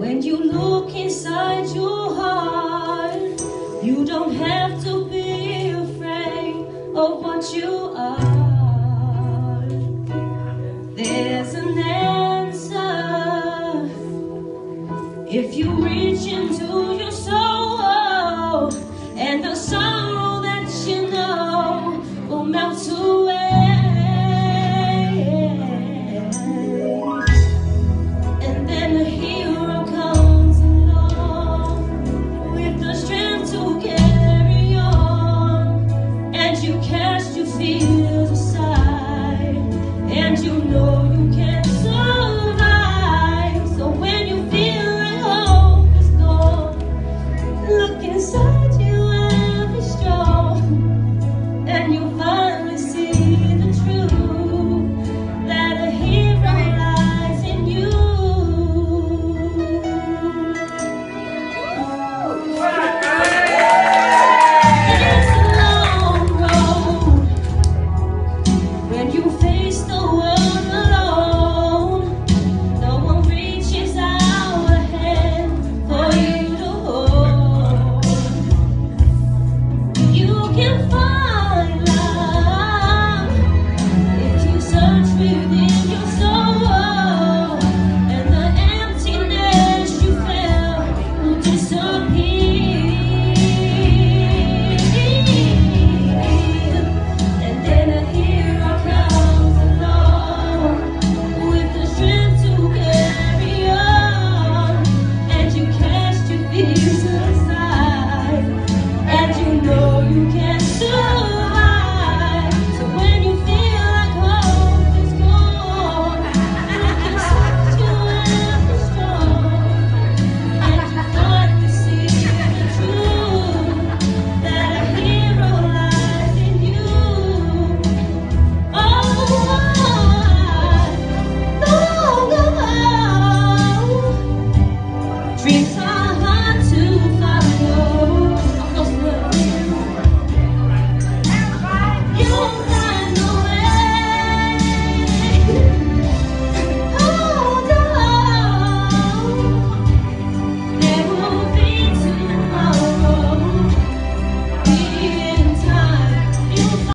When you look inside your heart, you don't have to be afraid of what you are. There's an answer if you reach into